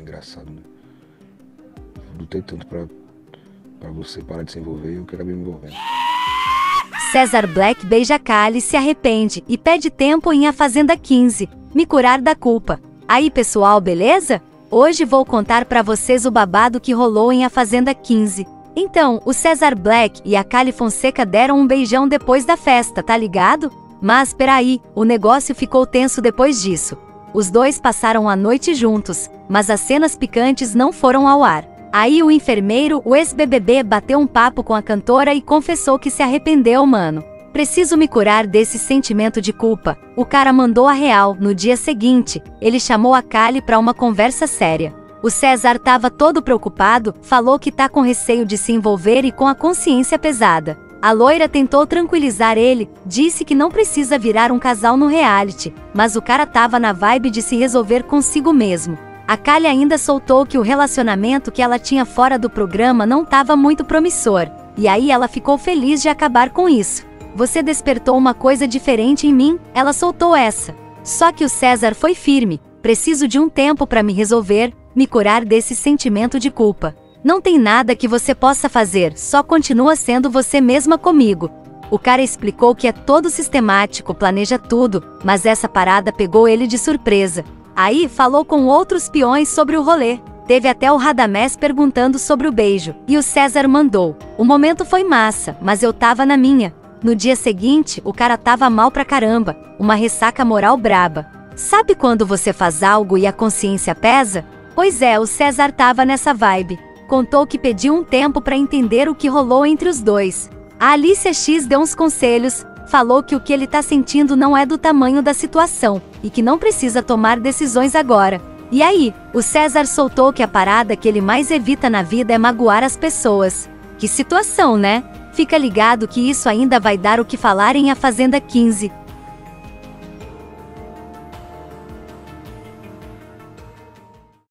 Engraçado, né? Lutei tanto pra, pra você parar de se envolver e eu que acabei me envolvendo. César Black beija Kali, se arrepende e pede tempo em A Fazenda 15, me curar da culpa. Aí pessoal, beleza? Hoje vou contar pra vocês o babado que rolou em A Fazenda 15. Então, o César Black e a Kali Fonseca deram um beijão depois da festa, tá ligado? Mas peraí, o negócio ficou tenso depois disso. Os dois passaram a noite juntos, mas as cenas picantes não foram ao ar. Aí o enfermeiro, o ex-BBB, bateu um papo com a cantora e confessou que se arrependeu, mano. Preciso me curar desse sentimento de culpa. O cara mandou a real. No dia seguinte, ele chamou a Kali para uma conversa séria. O César tava todo preocupado, falou que tá com receio de se envolver e com a consciência pesada. A loira tentou tranquilizar ele, disse que não precisa virar um casal no reality, mas o cara tava na vibe de se resolver consigo mesmo. A Kali ainda soltou que o relacionamento que ela tinha fora do programa não estava muito promissor, e aí ela ficou feliz de acabar com isso. Você despertou uma coisa diferente em mim, ela soltou essa. Só que o César foi firme, preciso de um tempo para me resolver, me curar desse sentimento de culpa. Não tem nada que você possa fazer, só continua sendo você mesma comigo. O cara explicou que é todo sistemático, planeja tudo, mas essa parada pegou ele de surpresa. Aí falou com outros peões sobre o rolê. Teve até o Radamés perguntando sobre o beijo, e o César mandou. O momento foi massa, mas eu tava na minha. No dia seguinte, o cara tava mal pra caramba, uma ressaca moral braba. Sabe quando você faz algo e a consciência pesa? Pois é, o César tava nessa vibe. Contou que pediu um tempo para entender o que rolou entre os dois. A Alicia X deu uns conselhos, falou que o que ele tá sentindo não é do tamanho da situação e que não precisa tomar decisões agora. E aí, o César soltou que a parada que ele mais evita na vida é magoar as pessoas. Que situação, né? Fica ligado que isso ainda vai dar o que falar em A Fazenda 15.